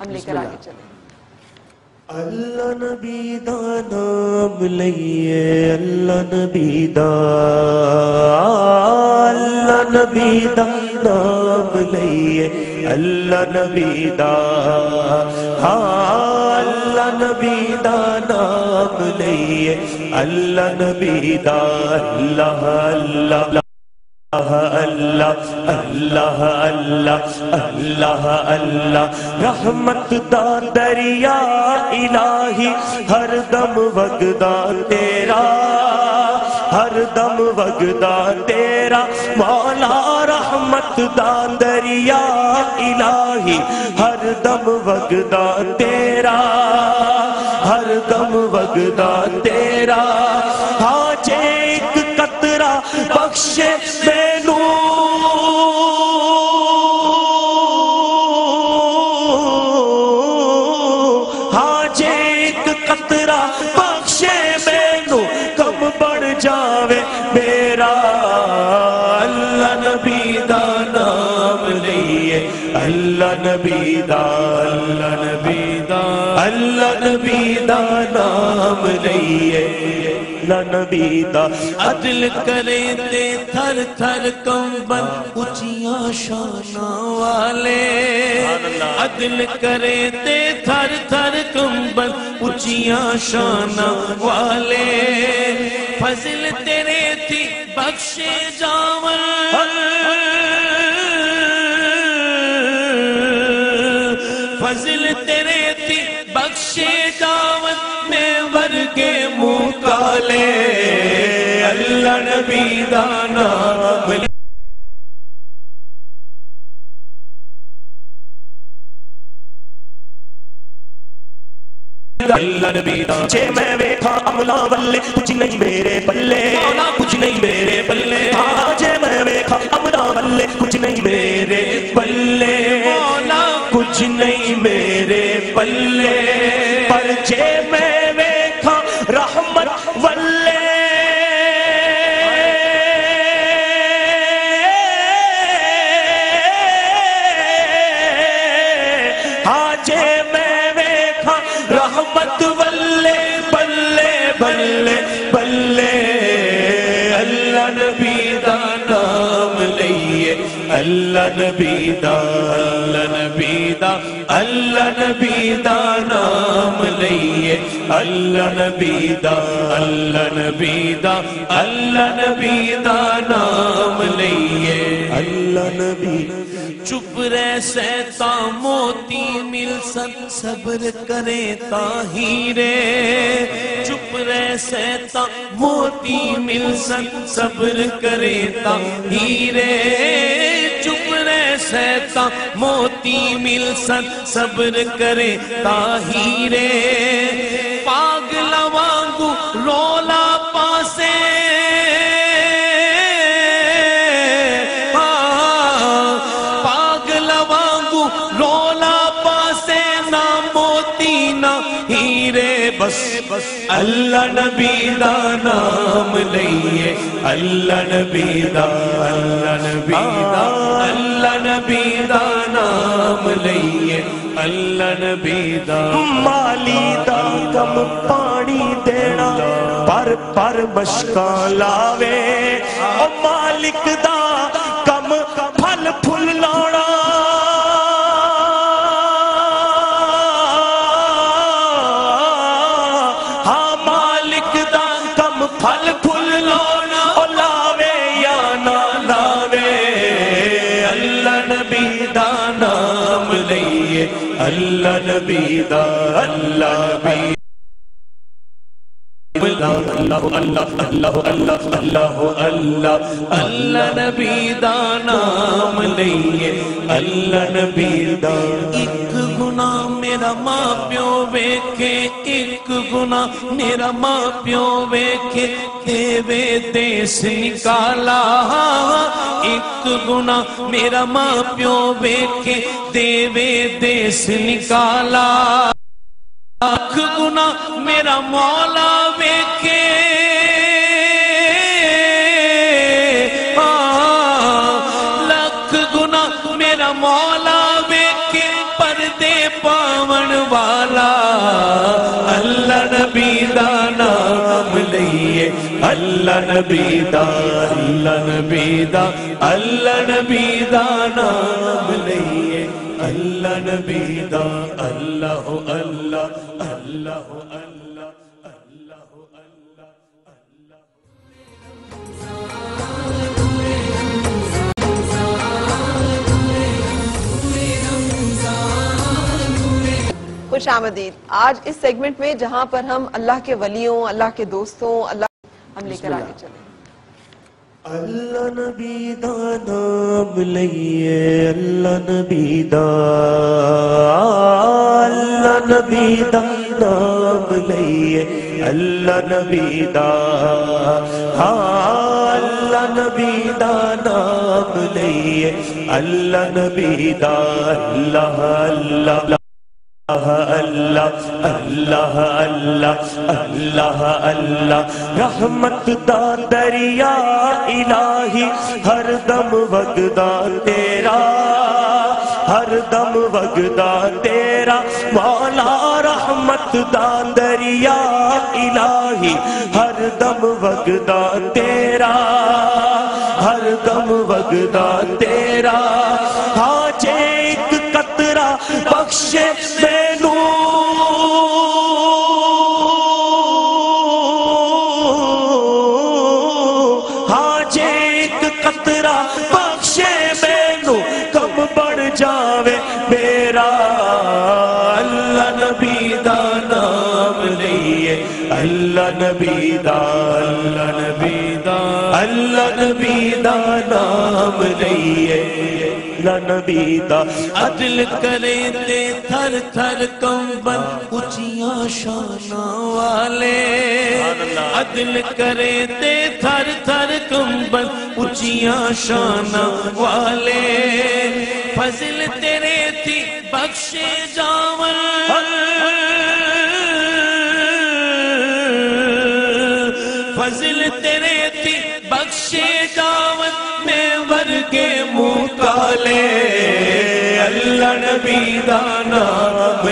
ہم لے کر آگے چلیں۔ اللہ نبی دا نام لئیے اللہ نبی دا اللہ نبی دا نام لئیے اللہ نبی دا ہاں اللہ نبی دا نام لئیے اللہ نبی دا اللہ اللہ۔ اللہ اللہ اللہ اللہ اللہ رحمت دا دریا الہی، ہر دم وگدا تیرا، ہر دم وگدا تیرا. مولا رحمت دا دریا الہی، ہر دم وگدا تیرا، ہر دم وگدا تیرا. ہاں جے ایک قطرہ بخشے مینو نبی دا اللہ نبی دا اللہ نبی دا نام لئیے اللہ نبی دا عدل کرے تے تھر تھر کمبل اچیاں شانہ والے عدل کرے تے تھر تھر کمبل اچیاں شانہ والے۔ فضل تیرے تھی بخشے جاون۔ فضل تیرے تھی، بخشے جاون میں ورگے منہ کالے۔ اللہ نبی دانا اللہ نبی دا چھے میں ویکھا عملہ والے، کچھ نہیں میرے پلے۔ مولا، کچھ نہیں میرے پلے۔ ہاں چھے میں ویکھا عملہ والے، کچھ نہیں میرے پلے۔ مولا، کچھ نہیں بلے پرچے میں ویکھا رحمت ولے۔ میں ویکھا رحمت بلے بلے بلے اللہ نبی دا اللہ نبی دا اللہ نبی دا نام لئیے اللہ نبی دا اللہ نبی دا اللہ نبی دا نام لئیے اللہ نبی. چپ رہ سیتا موتی مل سن صبر کرے تا ہیرے چپ رہ سیتا موتی مل سن صبر کرے تا ہیرے چپ رہ سیتا موتی مل سن، صبر کرے تا ہیرے پاگل وانگو رولا پاسے۔ پاگل وانگو رولا پاسے، نہ موتی، نہ ہیرے۔ بس بس اللہ نبی دا نام لئیے، اللہ نبی دا، اللہ نبی دا۔ اللہ نبی دا نام لئیے اللہ نبی دا مالی دا کم پانی دینا، پر پر مشکاں لاوے۔ او مالک دا کم پھل پھل نبی دا نام لئیے اللہ نبی دا اللہ نبی اللہ اللہ اللہ اللہ اللہ اللہ اللہ نبی دا نام لئیے اللہ نبی دا۔ ایک گناہ میرا ماں پیو ویکھے، ایک گناہ میرا ماں پیو ویکھے، دیوے دیس نکالا۔ ایک گناہ میرا ماں پیو ویکھے، دیوے دیس نکالا۔ لاکھ گناہ میرا مولا متے پاون والا اللہ نبی دا نام لئیے اللہ نبی دا، اللہ نبی دا، اللہ نبی دا نام لئیے اللہ نبی دا، اللہ اللہ اللہ اللہ۔ خوش آمدید۔ آج اس سیگمنٹ میں جہاں پر ہم اللہ کے ولیوں، اللہ کے دوستوں، اللہ ہم لے کر آگے چلیں۔ اللہ نبی دا نام لئیے، اللہ نبی دا۔ اللہ نبی دا نام لئیے، اللہ نبی دا۔ اللہ نبی دا نام لئیے، اللہ نبی دا۔ اللہ اللہ۔ اللہ اللہ اللہ اللہ. اللہ رحمت دا دریا الہی، ہر دم وگدا تیرا، ہر دم وگدا تیرا. مولا رحمت دا دریا الہی، ہر دم وگدا تیرا، ہر دم وگدا تیرا. ہاں جے ایک قطرہ بخشے جاوے، میرا اللہ نبی دا نام لئیے اللہ نبی دا، اللہ نبی دا، اللہ نبی دا نام لئیے اللہ نبی دا. عدل کرے تے تھر تھر کمبن اچیاں شانہ والے. عدل کرے تے تھر تھر کمبن اچیاں شانہ والے. فضل تیرے تھی بخشے جاون. فضل تیرے تھی بخشے جاون. میں ورگے منہ کالے اللہ نبی دا نام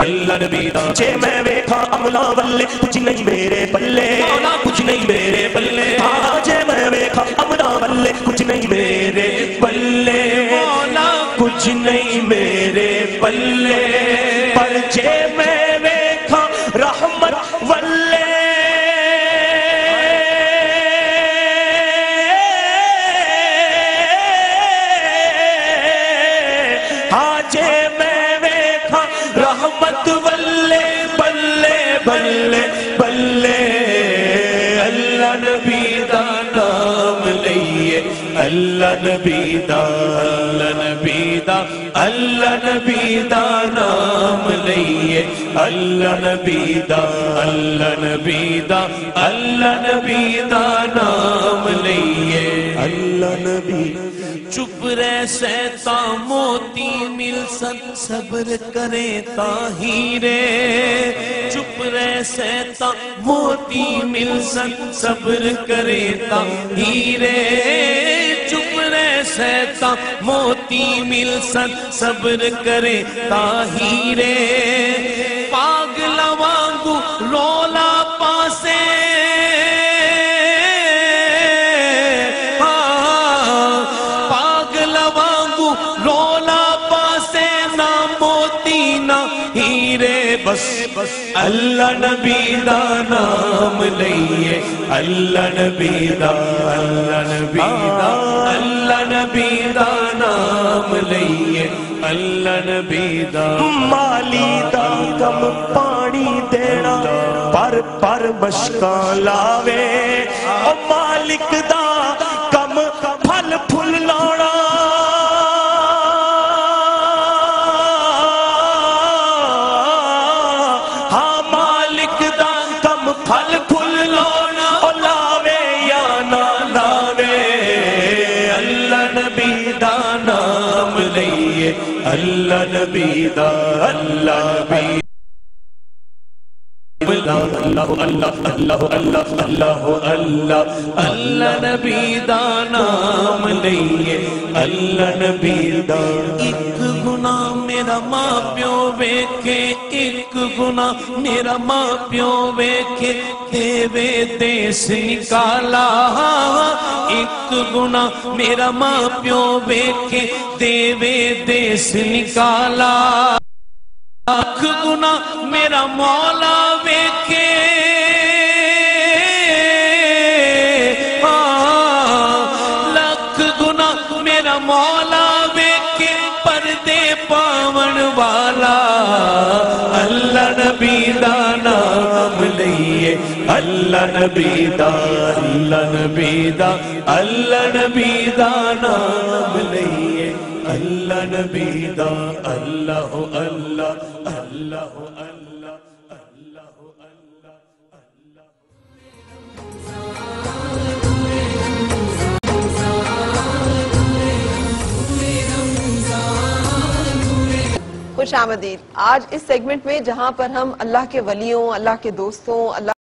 اللہ نبی دا جے میں ویکھا عملہ والے، کچھ نہیں میرے پلے۔ مولا کچھ نہیں میرے پلے۔ ہاں میں ویکھا عملہ والے، کچھ نہیں میرے پلے۔ مولا کچھ نہیں میرے پلے۔ پر جے میں بلے بلے، اللہ نبی دا نام لئیے اللہ نبی دا، اللہ نبی دا، اللہ نبی دا نام لئیے اللہ نبی دا، اللہ نبی دا، اللہ نبی دا نام لئیے اللہ نبی چپ رہ سیتا موتی مل سن صبر کرے تا ہیرے چپ رہ سیتا موتی مل سن صبر کرے تا ہیرے چپ رہ سیتا موتی مل سن صبر کرے تا ہیرے پاگل وانگو بس اللہ نبی دا نام لئیے اللہ نبی دا، اللہ نبی دا، اللہ نبی دا نام لئیے اللہ نبی دا، مالی دا کم پانی دینا، پر پر مشکاں لاوے۔ او مالک دا کم پھل پھل لانا نبی دا نام لئیے اللہ نبی دا اللہ نبی اللہ اللہ اللہ اللہ اللہ اللہ اللہ نبی دا نام لئیے اللہ نبی دا ایک گناہ میرا ماں پیو ویکھے ایک گناہ میرا ماں پیو ویکھے دیوے دیس نکالا ایک گناہ میرا ماں پیو ویکھے دیوے دیس نکالا لاکھ گنا میرا مولا اللہ نبی دا، اللہ نبی دا، اللہ نبی دا نام لئیے اللہ نبی دا، اللہ اللہ اللہ اللہ اللہ اللہ، خوش آمدید. آج اس سیگمنٹ میں جہاں پر ہم اللہ کے ولیوں، اللہ کے دوستوں، اللہ